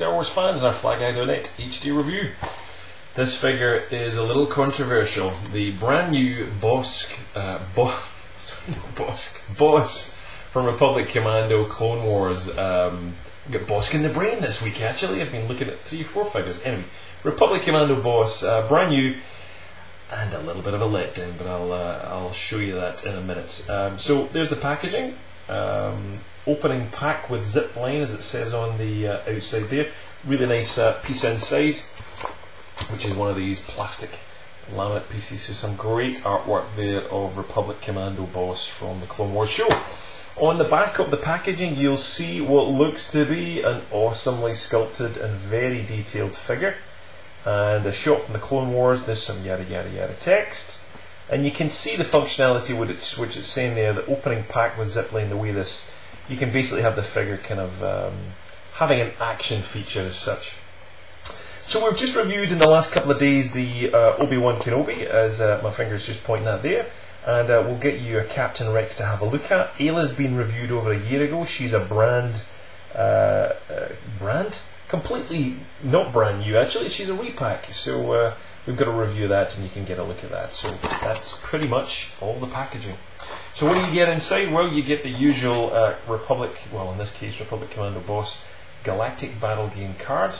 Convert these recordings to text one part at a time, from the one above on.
Star Wars fans and our FlyGuy.net HD review. This figure is a little controversial. The brand new Bossk, uh, Bo- Bossk, Boss from Republic Commando Clone Wars. Um, got Bossk in the brain this week actually. I've been looking at three four figures. Anyway, Republic Commando Boss, uh, brand new and a little bit of a letdown, but I'll uh, I'll show you that in a minute. Um, so there's the packaging. Um, opening pack with zip line as it says on the uh, outside there. Really nice uh, piece inside, which is one of these plastic laminate pieces. So some great artwork there of Republic Commando Boss from the Clone Wars show. On the back of the packaging, you'll see what looks to be an awesomely sculpted and very detailed figure. And a shot from the Clone Wars, there's some yada yada yada text. And you can see the functionality which it's, which it's saying there, the opening pack with zipline, the way this you can basically have the figure kind of um, having an action feature as such. So we've just reviewed in the last couple of days the uh, Obi-Wan Kenobi, as uh, my finger's just pointing at there, and uh, we'll get you a Captain Rex to have a look at. Aayla's been reviewed over a year ago. She's a brand, uh, uh, brand? Completely not brand new actually. She's a repack, so uh, we've got a review that and you can get a look at that. So that's pretty much all the packaging. So what do you get inside? Well, you get the usual uh, Republic, well in this case Republic Commando Boss Galactic Battle Game card.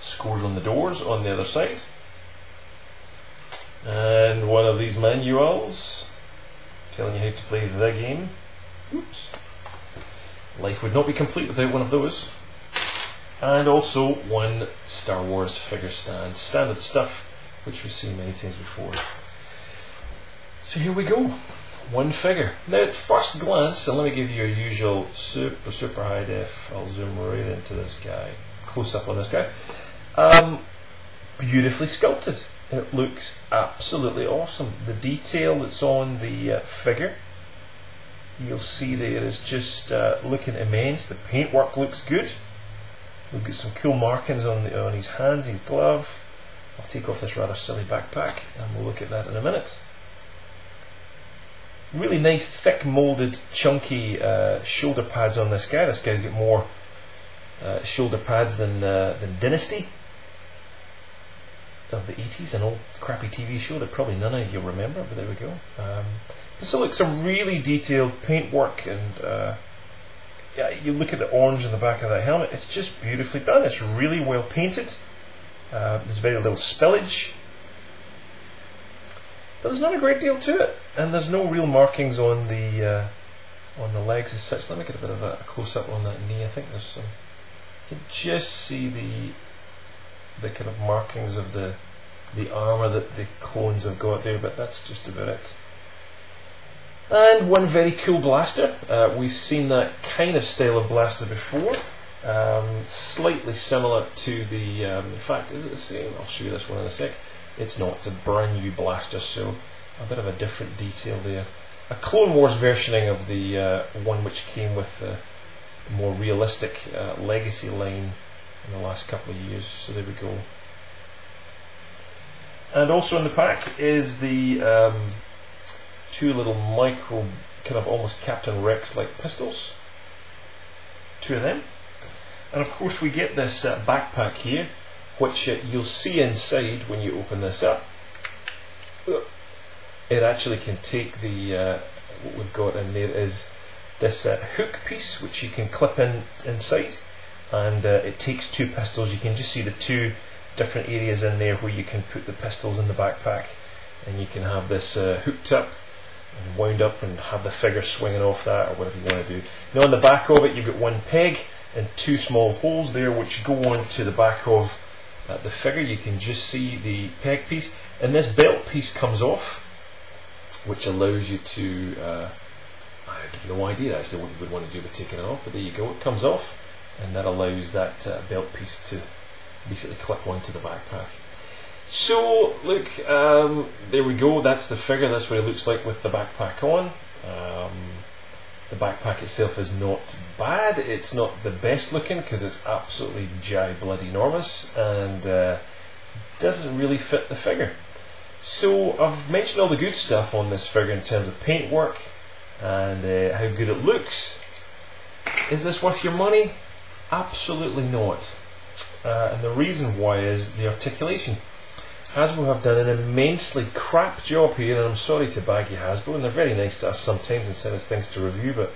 Scores on the doors on the other side. And one of these manuals telling you how to play the game. Oops. Life would not be complete without one of those. And also one Star Wars figure stand. Standard stuff, which we've seen many times before. So here we go one figure. Now at first glance, and let me give you a usual super, super high def, I'll zoom right into this guy, close up on this guy. Um, beautifully sculpted. It looks absolutely awesome. The detail that's on the uh, figure, you'll see there is just uh, looking immense. The paintwork looks good. We've got some cool markings on, the, on his hands, his glove. I'll take off this rather silly backpack and we'll look at that in a minute really nice, thick molded, chunky uh, shoulder pads on this guy. This guy's got more uh, shoulder pads than uh, than Dynasty of the 80s, an old crappy TV show that probably none of you remember, but there we go. Um, this looks some really detailed paintwork, and uh, you look at the orange in the back of that helmet. It's just beautifully done. It's really well painted. Uh, there's very little spillage. But there's not a great deal to it, and there's no real markings on the uh, on the legs as such. Let me get a bit of a, close up on that knee. I think there's some. You can just see the the kind of markings of the the armor that the clones have got there, but that's just about it. And one very cool blaster. Uh, we've seen that kind of style of blaster before. Um, slightly similar to the. Um, in fact, is it the same? I'll show you this one in a sec. It's not. It's a brand new blaster, so a bit of a different detail there. A Clone Wars versioning of the uh, one which came with the more realistic uh, legacy line in the last couple of years. So there we go. And also in the pack is the um, two little micro, kind of almost Captain Rex like pistols. Two of them. And of course we get this uh, backpack here which uh, you'll see inside when you open this up. It actually can take the, uh, what we've got in there is this uh, hook piece which you can clip in inside and uh, it takes two pistols. You can just see the two different areas in there where you can put the pistols in the backpack and you can have this uh, hooked up wound up and have the figure swinging off that or whatever you want to do. Now on the back of it you've got one peg and two small holes there which go on to the back of at the figure. You can just see the peg piece. And this belt piece comes off which allows you to uh, I have no idea actually what you would want to do with taking it off but there you go it comes off. And that allows that uh, belt piece to basically clip onto the backpack so look um, there we go that's the figure that's what it looks like with the backpack on um, the backpack itself is not bad. It's not the best looking because it's absolutely jai bloody enormous and uh, doesn't really fit the figure. So I've mentioned all the good stuff on this figure in terms of paintwork and uh, how good it looks. Is this worth your money? Absolutely not. Uh, and the reason why is the articulation. Hasbro have done an immensely crap job here, and I'm sorry to bag you Hasbro, and they're very nice to us sometimes and send us things to review, but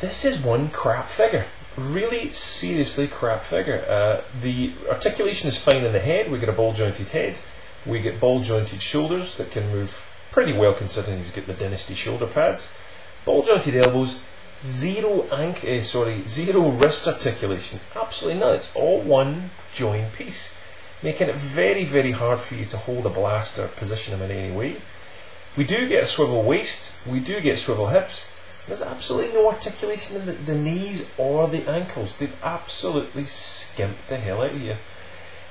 this is one crap figure. Really seriously crap figure. Uh, the articulation is fine in the head, we get a ball jointed head, we get ball jointed shoulders that can move pretty well considering he's got the Dynasty shoulder pads. Ball jointed elbows, zero ankle, uh, sorry, zero wrist articulation. Absolutely none. It's all one joint piece, making it very, very hard for you to hold a blaster, position him in any way. We do get a swivel waist. We do get swivel hips. There's absolutely no articulation in the, the knees or the ankles. They've absolutely skimped the hell out of you.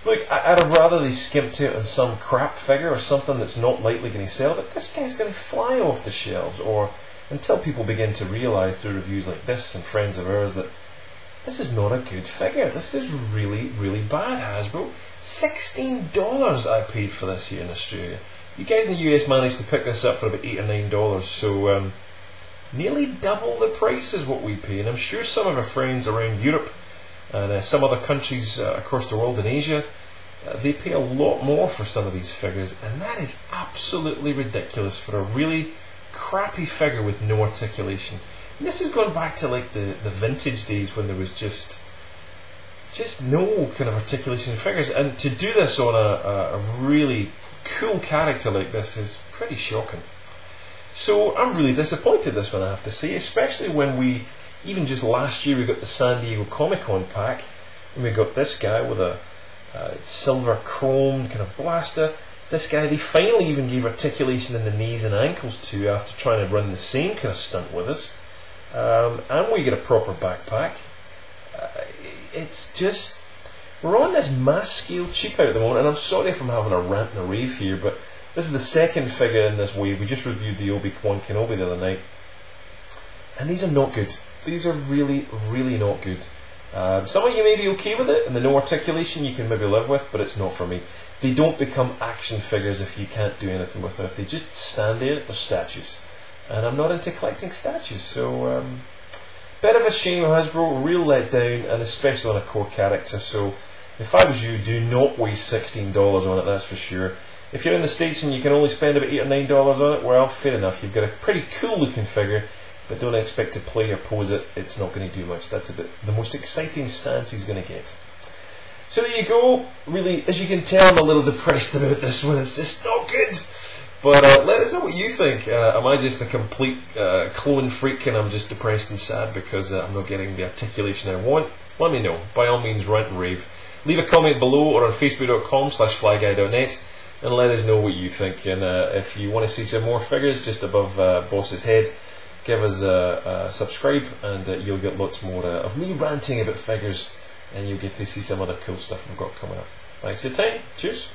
Look, I, would rather they skimped it on some crap figure or something that's not likely going to sell, but this guy's going to fly off the shelves or until people begin to realise through reviews like this and friends of ours that this is not a good figure. This is really, really bad, Hasbro. $16 I paid for this here in Australia. You guys in the US managed to pick this up for about 8 or $9, so um, nearly double the price is what we pay. And I'm sure some of our friends around Europe and uh, some other countries uh, across the world in Asia, uh, they pay a lot more for some of these figures, and that is absolutely ridiculous for a really crappy figure with no articulation. This is going back to like the, the vintage days when there was just just no kind of articulation in figures. And to do this on a, a really cool character like this is pretty shocking. So I'm really disappointed this one I have to say, especially when we even just last year we got the San Diego Comic Con pack and we got this guy with a uh, silver chrome kind of blaster this guy, they finally even gave articulation in the knees and ankles to after trying to run the same kind of stunt with us. Um, and we get a proper backpack. Uh, it's just, we're on this mass scale cheap out at the moment, and I'm sorry if I'm having a rant and a rave here, but this is the second figure in this wave. We just reviewed the Obi-Wan Kenobi the other night, and these are not good. These are really, really not good. Um, some of you may be okay with it, and the no articulation you can maybe live with, but it's not for me they don't become action figures if you can't do anything with them. If they just stand there, they're statues. And I'm not into collecting statues, so um, bit of a shame, Hasbro, real letdown, and especially on a core character. So if I was you, do not waste $16 on it, that's for sure. If you're in the States and you can only spend about 8 or $9 on it, well, fair enough. You've got a pretty cool looking figure, but don't expect to play or pose it. It's not going to do much. That's bit the most exciting stance he's going to get. So there you go. Really, as you can tell, I'm a little depressed about this one. It's just not good. But uh, let us know what you think. Uh, am I just a complete uh, clone freak and I'm just depressed and sad because uh, I'm not getting the articulation I want? Let me know. By all means, rant and rave. Leave a comment below or on facebook.com slash flyguy.net and let us know what you think. And uh, if you want to see some more figures just above uh, Boss's head, give us a, a subscribe and you'll get lots more of me ranting about figures and you'll get to see some other cool stuff we've got coming up. Thanks for your time. Cheers.